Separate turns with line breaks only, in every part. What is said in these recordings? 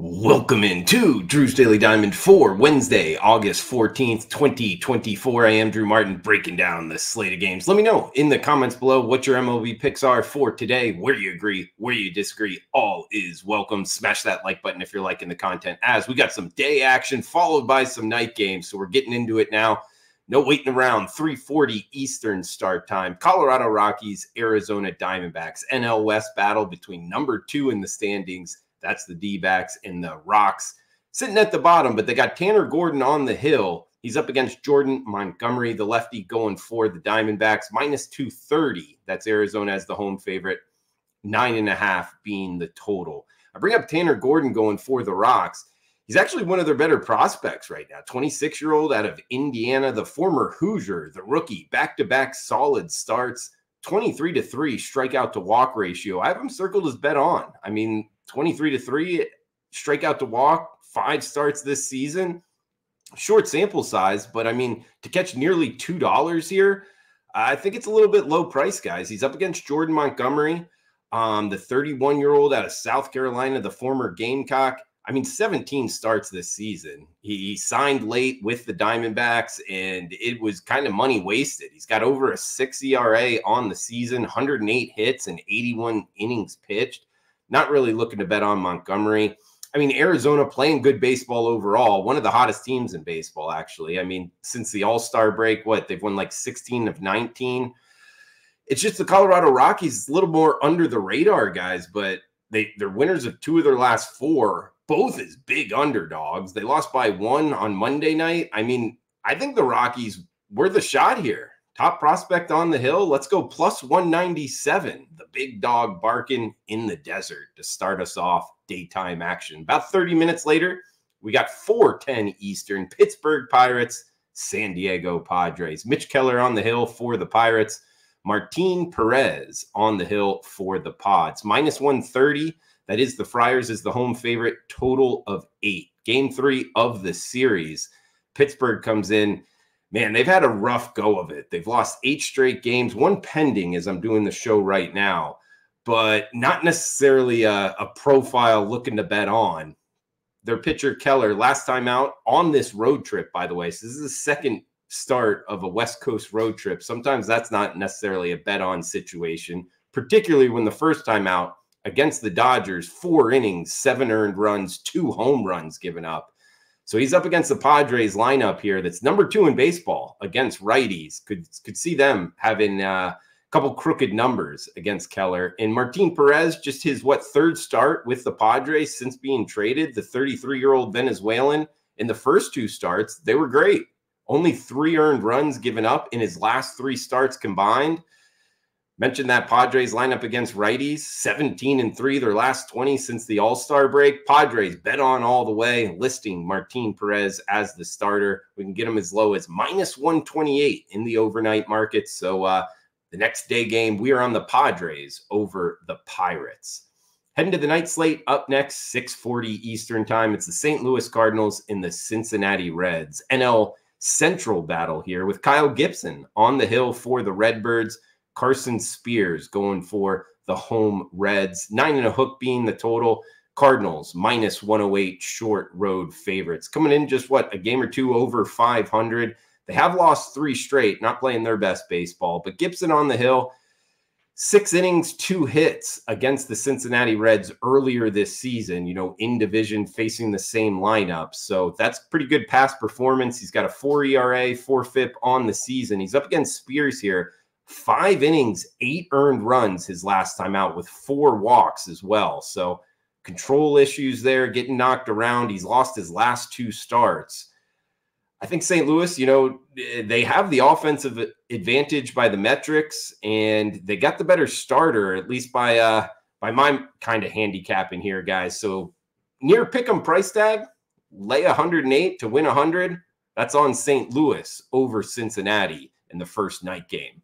Welcome into Drew's Daily Diamond for Wednesday, August 14th, 2024. I am Drew Martin breaking down the slate of games. Let me know in the comments below what your MLB picks are for today, where you agree, where you disagree. All is welcome. Smash that like button if you're liking the content as we got some day action followed by some night games. So we're getting into it now. No waiting around. 340 Eastern start time. Colorado Rockies, Arizona Diamondbacks. NL West battle between number two in the standings that's the D backs and the Rocks sitting at the bottom, but they got Tanner Gordon on the hill. He's up against Jordan Montgomery, the lefty going for the Diamondbacks, minus 230. That's Arizona as the home favorite, nine and a half being the total. I bring up Tanner Gordon going for the Rocks. He's actually one of their better prospects right now. 26 year old out of Indiana, the former Hoosier, the rookie, back to back solid starts, 23 to 3 strikeout to walk ratio. I have him circled as bet on. I mean, 23 to 3, strikeout to walk, five starts this season. Short sample size, but I mean, to catch nearly $2 here, I think it's a little bit low price, guys. He's up against Jordan Montgomery, um, the 31 year old out of South Carolina, the former Gamecock. I mean, 17 starts this season. He signed late with the Diamondbacks, and it was kind of money wasted. He's got over a six ERA on the season, 108 hits and 81 innings pitched. Not really looking to bet on Montgomery. I mean, Arizona playing good baseball overall, one of the hottest teams in baseball, actually. I mean, since the All Star break, what they've won like 16 of 19. It's just the Colorado Rockies, a little more under the radar, guys, but they, they're winners of two of their last four, both as big underdogs. They lost by one on Monday night. I mean, I think the Rockies were the shot here. Top prospect on the hill. Let's go plus 197. The big dog barking in the desert to start us off daytime action. About 30 minutes later, we got 410 Eastern, Pittsburgh Pirates, San Diego Padres. Mitch Keller on the hill for the Pirates. Martin Perez on the hill for the Pods. Minus 130. That is the Friars is the home favorite. Total of eight. Game three of the series. Pittsburgh comes in man, they've had a rough go of it. They've lost eight straight games, one pending as I'm doing the show right now, but not necessarily a, a profile looking to bet on. Their pitcher Keller, last time out on this road trip, by the way. So this is the second start of a West Coast road trip. Sometimes that's not necessarily a bet on situation, particularly when the first time out against the Dodgers, four innings, seven earned runs, two home runs given up. So he's up against the Padres lineup here that's number two in baseball against righties. Could could see them having uh, a couple crooked numbers against Keller. And Martin Perez, just his what third start with the Padres since being traded, the 33 year old Venezuelan. In the first two starts, they were great. Only three earned runs given up in his last three starts combined. Mentioned that Padres lineup against righties, 17 and 3 their last 20 since the All-Star break. Padres bet on all the way, listing Martin Perez as the starter. We can get him as low as minus 128 in the overnight market. So uh, the next day game, we are on the Padres over the Pirates. Heading to the night slate up next, 640 Eastern time. It's the St. Louis Cardinals in the Cincinnati Reds. NL Central battle here with Kyle Gibson on the hill for the Redbirds. Carson Spiers going for the home Reds. Nine and a hook being the total. Cardinals minus 108 short road favorites. Coming in just what, a game or two over 500. They have lost three straight, not playing their best baseball. But Gibson on the hill, six innings, two hits against the Cincinnati Reds earlier this season, you know, in division facing the same lineup. So that's pretty good past performance. He's got a four ERA, four FIP on the season. He's up against Spiers here five innings, eight earned runs his last time out with four walks as well. So control issues there, getting knocked around. He's lost his last two starts. I think St. Louis, you know, they have the offensive advantage by the metrics, and they got the better starter, at least by uh by my kind of handicapping here, guys. So near pick 'em price tag, lay 108 to win 100. That's on St. Louis over Cincinnati in the first night game.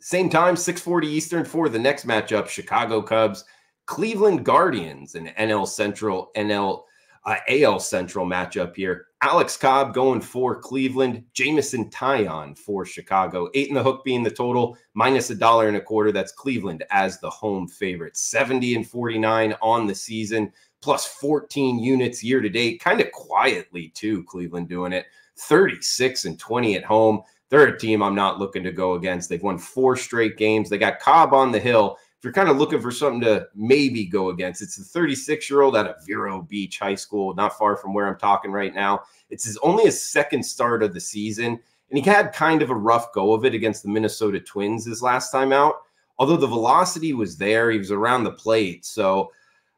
Same time, 6:40 Eastern for the next matchup: Chicago Cubs, Cleveland Guardians, an NL Central, NL uh, AL Central matchup here. Alex Cobb going for Cleveland, Jameson Taillon for Chicago. Eight in the hook being the total, minus a dollar and a quarter. That's Cleveland as the home favorite. 70 and 49 on the season. plus 14 units year to date, kind of quietly too. Cleveland doing it 36 and 20 at home. They're a team I'm not looking to go against. They've won four straight games. They got Cobb on the hill. If you're kind of looking for something to maybe go against, it's the 36 year old out of Vero Beach High School, not far from where I'm talking right now. It's his only his second start of the season, and he had kind of a rough go of it against the Minnesota Twins his last time out. Although the velocity was there, he was around the plate. So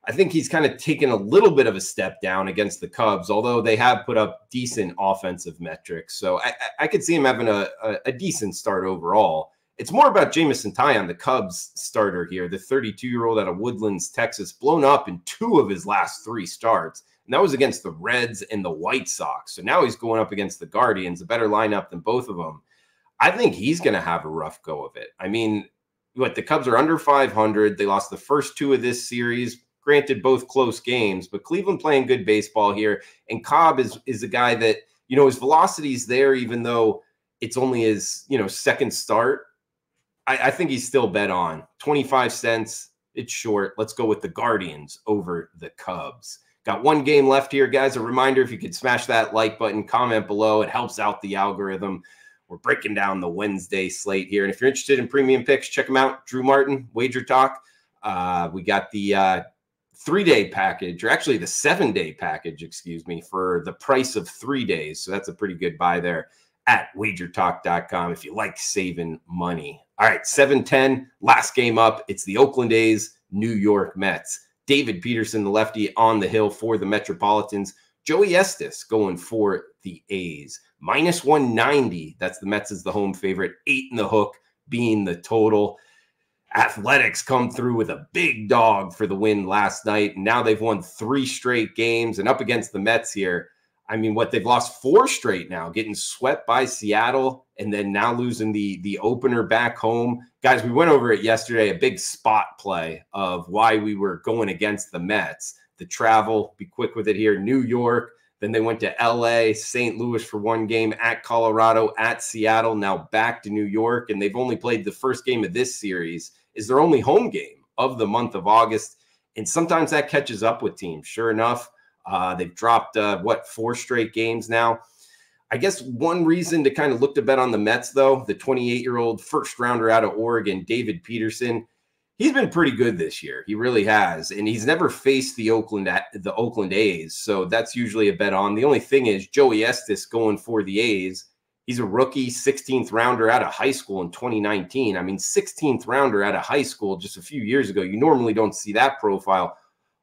I think he's kind of taken a little bit of a step down against the Cubs, although they have put up decent offensive metrics. So I, I could see him having a, a, a, decent start overall. It's more about Jameson Taillon, the Cubs starter here, the 32 year old out of Woodlands, Texas, blown up in two of his last three starts. And that was against the Reds and the White Sox. So now he's going up against the Guardians, a better lineup than both of them. I think he's going to have a rough go of it. I mean, what the Cubs are under 500. They lost the first two of this series Granted, both close games, but Cleveland playing good baseball here. And Cobb is is a guy that, you know, his velocity is there, even though it's only his, you know, second start. I, I think he's still bet on. 25 cents. It's short. Let's go with the Guardians over the Cubs. Got one game left here, guys. A reminder if you could smash that like button, comment below, it helps out the algorithm. We're breaking down the Wednesday slate here. And if you're interested in premium picks, check them out. Drew Martin, Wager Talk. Uh, we got the uh, three day package, or actually the seven day package, excuse me, for the price of three days. So that's a pretty good buy there at wagertalk.com if you like saving money. All right, 710, last game up. It's the Oakland A's, New York Mets. David Peterson, the lefty, on the hill for the Metropolitans. Joey Estes going for the A's. Minus 190. That's the Mets as the home favorite. Eight in the hook being the total. Athletics come through with a big dog for the win last night. And now they've won three straight games and up against the Mets here. I mean, what they've lost four straight now, getting swept by Seattle and then now losing the the opener back home. Guys, we went over it yesterday, a big spot play of why we were going against the Mets. The travel, be quick with it here. New York, then they went to LA, St. Louis for one game, at Colorado, at Seattle, now back to New York. And they've only played the first game of this series is their only home game of the month of August. And sometimes that catches up with teams. Sure enough, uh, they've dropped, uh, what, four straight games now. I guess one reason to kind of look to bet on the Mets, though, the 28 year old first rounder out of Oregon, David Peterson, he's been pretty good this year. He really has, and he's never faced the Oakland the Oakland A's, so that's usually a bet on. The only thing is Joey Estes going for the A's He's a rookie, 16th rounder out of high school in 2019. I mean, 16th rounder out of high school just a few years ago. You normally don't see that profile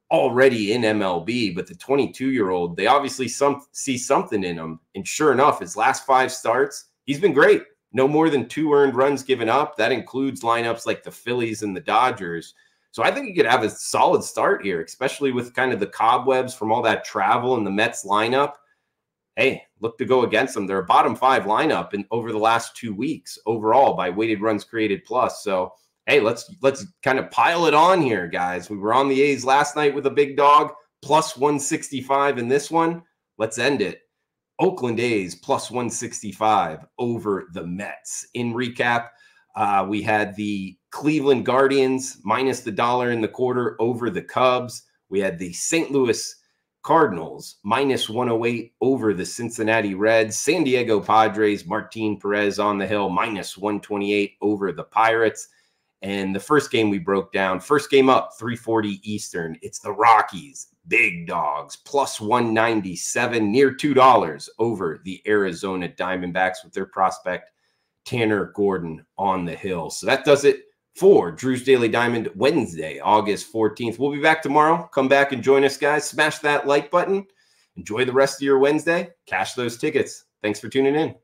already in MLB, but the 22 year old, they obviously some see something in him. And sure enough, his last five starts, he's been great. No more than two earned runs given up. That includes lineups like the Phillies and the Dodgers. So I think he could have a solid start here, especially with kind of the cobwebs from all that travel and the Mets lineup hey, look to go against them. They're a bottom five lineup in over the last two weeks overall by weighted runs created plus. So hey, let's let's kind of pile it on here, guys. We were on the A's last night with a big dog plus 165 in this one. Let's end it. Oakland A's plus 165 over the Mets. In recap, uh, we had the Cleveland Guardians minus the dollar in the quarter over the Cubs. We had the St. Louis Cardinals minus 108 over the Cincinnati Reds. San Diego Padres, Martin Perez on the hill, minus 128 over the Pirates. And the first game we broke down, first game up, 340 Eastern. It's the Rockies, big dogs, plus 197, near $2 over the Arizona Diamondbacks with their prospect Tanner Gordon on the hill. So that does it for Drew's Daily Diamond Wednesday, August 14th. We'll be back tomorrow. Come back and join us, guys. Smash that like button. Enjoy the rest of your Wednesday. Cash those tickets. Thanks for tuning in.